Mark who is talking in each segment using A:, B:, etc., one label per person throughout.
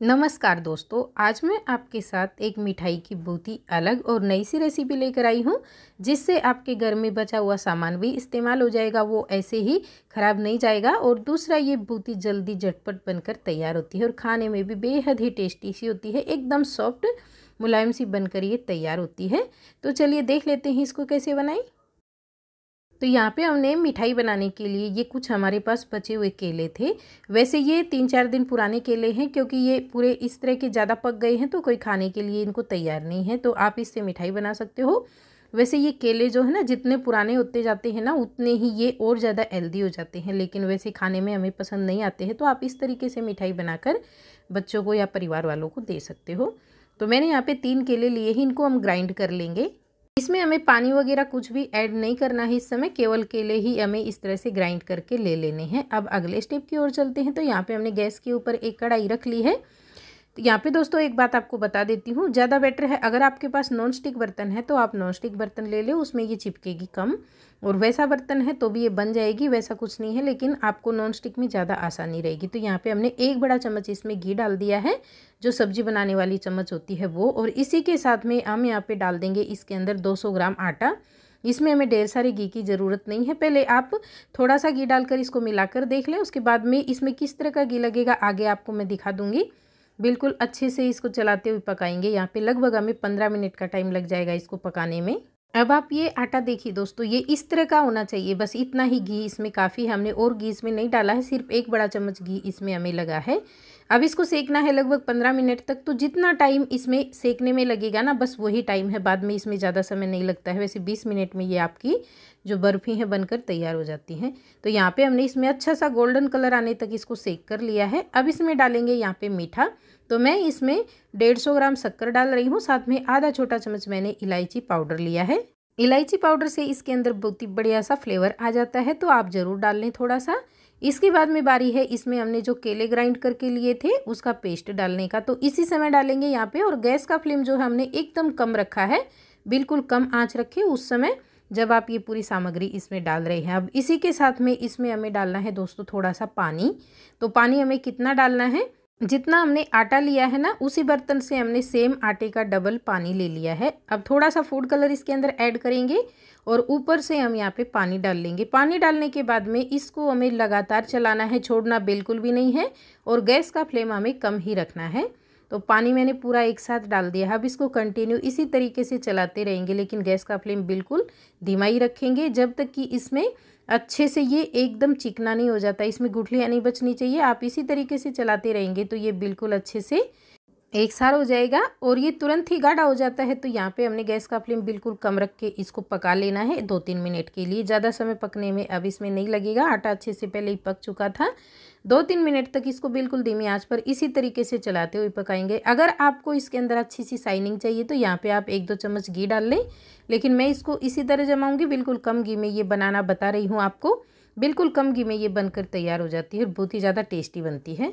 A: नमस्कार दोस्तों, आज मैं आपके साथ एक मिठाई की बहुत ही अलग और नई सी रेसिपी लेकर आई हूँ, जिससे आपके घर में बचा हुआ सामान भी इस्तेमाल हो जाएगा, वो ऐसे ही ख़राब नहीं जाएगा और दूसरा ये बहुत ही जल्दी झटपट बनकर तैयार होती है और खाने में भी बेहद ही टेस्टी सी होती है, एकदम सॉफ्ट मुलायम सी बनकर ये तैयार होती है। तो चलिए देख लेते हैं इसको कैसे बनाएँ। तो यहाँ पे हमने मिठाई बनाने के लिए ये कुछ हमारे पास बचे हुए केले थे। वैसे ये तीन चार दिन पुराने केले हैं क्योंकि ये पूरे इस तरह के ज़्यादा पक गए हैं तो कोई खाने के लिए इनको तैयार नहीं है तो आप इससे मिठाई बना सकते हो। वैसे ये केले जो है ना, जितने पुराने होते जाते हैं ना, उतने ही ये और ज़्यादा हेल्दी हो जाते हैं। लेकिन वैसे खाने में हमें पसंद नहीं आते हैं तो आप इस तरीके से मिठाई बनाकर बच्चों को या परिवार वालों को दे सकते हो। तो मैंने यहाँ पे तीन केले लिए ही, इनको हम ग्राइंड कर लेंगे। इसमें हमें पानी वगैरह कुछ भी ऐड नहीं करना है इस समय, केवल केले ही हमें इस तरह से ग्राइंड करके ले लेने हैं। अब अगले स्टेप की ओर चलते हैं। तो यहाँ पे हमने गैस के ऊपर एक कढ़ाई रख ली है। तो यहाँ पे दोस्तों एक बात आपको बता देती हूँ, ज़्यादा बेटर है अगर आपके पास नॉन स्टिक बर्तन है तो आप नॉन स्टिक बर्तन ले लो, उसमें ये चिपकेगी कम। और वैसा बर्तन है तो भी ये बन जाएगी, वैसा कुछ नहीं है, लेकिन आपको नॉन स्टिक में ज़्यादा आसानी रहेगी। तो यहाँ पे हमने एक बड़ा चम्मच इसमें घी डाल दिया है, जो सब्ज़ी बनाने वाली चम्मच होती है वो। और इसी के साथ में हम यहाँ पर डाल देंगे इसके अंदर 200 ग्राम आटा। इसमें हमें ढेर सारे घी की ज़रूरत नहीं है। पहले आप थोड़ा सा घी डालकर इसको मिलाकर देख लें, उसके बाद में इसमें किस तरह का घी लगेगा, आगे आपको मैं दिखा दूँगी। बिल्कुल अच्छे से इसको चलाते हुए पकाएँगे। यहाँ पे लगभग हमें पंद्रह मिनट का टाइम लग जाएगा इसको पकाने में। अब आप ये आटा देखिए दोस्तों, ये इस तरह का होना चाहिए। बस इतना ही घी इसमें काफ़ी हमने और घी इसमें नहीं डाला है, सिर्फ़ एक बड़ा चम्मच घी इसमें हमें लगा है। अब इसको सेकना है लगभग पंद्रह मिनट तक तो जितना टाइम इसमें सेकने में लगेगा ना, बस वही टाइम है। बाद में इसमें ज़्यादा समय नहीं लगता है। वैसे बीस मिनट में ये आपकी जो बर्फ़ी है बनकर तैयार हो जाती हैं। तो यहाँ पे हमने इसमें अच्छा सा गोल्डन कलर आने तक इसको सेक कर लिया है। अब इसमें डालेंगे यहाँ पे मीठा। तो मैं इसमें डेढ़ सौ ग्राम शक्कर डाल रही हूँ। साथ में आधा छोटा चम्मच मैंने इलायची पाउडर लिया है। इलायची पाउडर से इसके अंदर बहुत ही बढ़िया सा फ्लेवर आ जाता है। तो आप ज़रूर डाल लें थोड़ा सा। इसके बाद में बारी है, इसमें हमने जो केले ग्राइंड करके लिए थे, उसका पेस्ट डालने का। तो इसी समय डालेंगे यहाँ पे और गैस का फ्लेम जो है हमने एकदम कम रखा है, बिल्कुल कम आँच रखे उस समय जब आप ये पूरी सामग्री इसमें डाल रहे हैं। अब इसी के साथ में इसमें हमें डालना है दोस्तों थोड़ा सा पानी। तो पानी हमें कितना डालना है? जितना हमने आटा लिया है ना, उसी बर्तन से हमने सेम आटे का डबल पानी ले लिया है। अब थोड़ा सा फ़ूड कलर इसके अंदर ऐड करेंगे और ऊपर से हम यहाँ पे पानी डाल लेंगे। पानी डालने के बाद में इसको हमें लगातार चलाना है, छोड़ना बिल्कुल भी नहीं है और गैस का फ्लेम हमें कम ही रखना है। तो पानी मैंने पूरा एक साथ डाल दिया अब इसको कंटिन्यू इसी तरीके से चलाते रहेंगे, लेकिन गैस का फ्लेम बिल्कुल धीमा ही रखेंगे। जब तक कि इसमें अच्छे से ये एकदम चिकना नहीं हो जाता। इसमें गुठलियाँ नहीं बचनी चाहिए। आप इसी तरीके से चलाते रहेंगे तो ये बिल्कुल अच्छे से एक सार हो जाएगा और ये तुरंत ही गाढ़ा हो जाता है। तो यहाँ पे हमने गैस का फ्लेम बिल्कुल कम रख के इसको पका लेना है दो तीन मिनट के लिए। ज़्यादा समय पकने में अब इसमें नहीं लगेगा। आटा अच्छे से पहले ही पक चुका था। दो तीन मिनट तक इसको बिल्कुल धीमी आँच पर इसी तरीके से चलाते हुए पकाएँगे। अगर आपको इसके अंदर अच्छी सी साइनिंग चाहिए तो यहाँ पे आप एक दो चम्मच घी डाल लें। लेकिन मैं इसको इसी तरह जमाऊँगी। बिल्कुल कम घी में ये बनाना बता रही हूँ आपको। बिल्कुल कम घी में ये बनकर तैयार हो जाती है और बहुत ही ज़्यादा टेस्टी बनती है।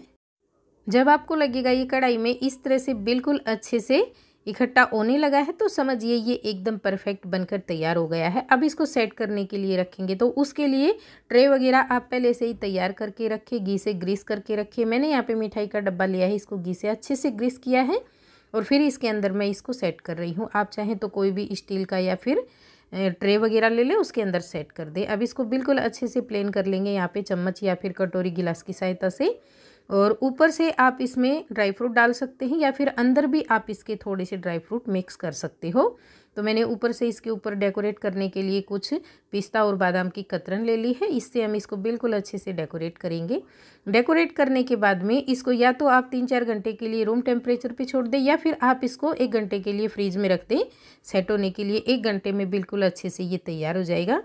A: जब आपको लगेगा ये कढ़ाई में इस तरह से बिल्कुल अच्छे से इकट्ठा होने लगा है तो समझिए ये एकदम परफेक्ट बनकर तैयार हो गया है। अब इसको सेट करने के लिए रखेंगे तो उसके लिए ट्रे वगैरह आप पहले से ही तैयार करके रखे, घी से ग्रीस करके रखिए मैंने यहाँ पे मिठाई का डब्बा लिया है, इसको घी से अच्छे से ग्रीस किया है और फिर इसके अंदर मैं इसको सेट कर रही हूँ। आप चाहें तो कोई भी स्टील का या फिर ट्रे वगैरह ले लें, उसके अंदर सेट कर दें। अब इसको बिल्कुल अच्छे से प्लेन कर लेंगे यहाँ पे चम्मच या फिर कटोरी गिलास की सहायता से। और ऊपर से आप इसमें ड्राई फ्रूट डाल सकते हैं या फिर अंदर भी आप इसके थोड़े से ड्राई फ्रूट मिक्स कर सकते हो। तो मैंने ऊपर से इसके ऊपर डेकोरेट करने के लिए कुछ पिस्ता और बादाम की कतरन ले ली है। इससे हम इसको बिल्कुल अच्छे से डेकोरेट करेंगे। डेकोरेट करने के बाद में इसको या तो आप तीन चार घंटे के लिए रूम टेम्परेचर पे छोड़ दें या फिर आप इसको एक घंटे के लिए फ्रीज में रख दें। सेट होने के लिए एक घंटे में बिल्कुल अच्छे से ये तैयार हो जाएगा।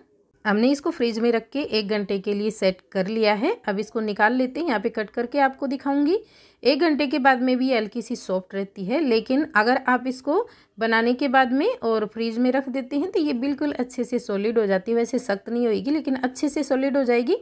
A: हमने इसको फ्रिज में रख के एक घंटे के लिए सेट कर लिया है। अब इसको निकाल लेते हैं। यहाँ पे कट करके आपको दिखाऊँगी। एक घंटे के बाद में भी हल्की सी सॉफ्ट रहती है, लेकिन अगर आप इसको बनाने के बाद में और फ्रीज में रख देते हैं तो ये बिल्कुल अच्छे से सॉलिड हो जाती है। वैसे सख्त नहीं होगी लेकिन अच्छे से सॉलिड हो जाएगी।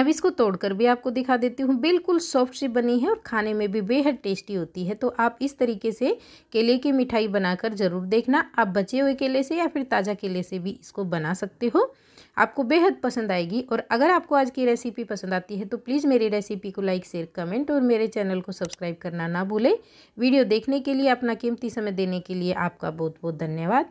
A: अब इसको तोड़कर भी आपको दिखा देती हूँ। बिल्कुल सॉफ्ट सी बनी है और खाने में भी बेहद टेस्टी होती है। तो आप इस तरीके से केले की मिठाई बनाकर ज़रूर देखना। आप बचे हुए केले से या फिर ताज़ा केले से भी इसको बना सकते हो। आपको बेहद पसंद आएगी और अगर आपको आज की रेसिपी पसंद आती है तो प्लीज़ मेरी रेसिपी को लाइक, शेयर, कमेंट और मेरे चैनल को सब्सक्राइब करना ना भूलें। वीडियो देखने के लिए, अपना कीमती समय देने के लिए आपका बहुत बहुत धन्यवाद।